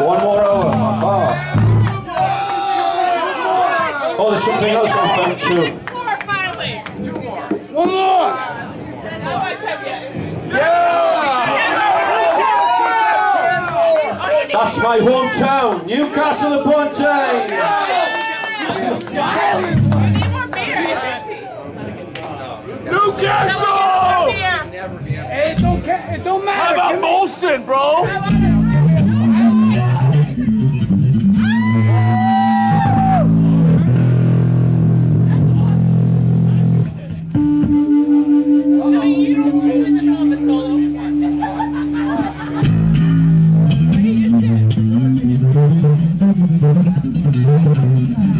One more over. Oh. Oh, there's something else on film too. More finally. two more, One more. That's my hometown, Newcastle upon Tyne. Need more beer. Newcastle! It don't ca- it don't matter. How about Give Molson, bro? 何?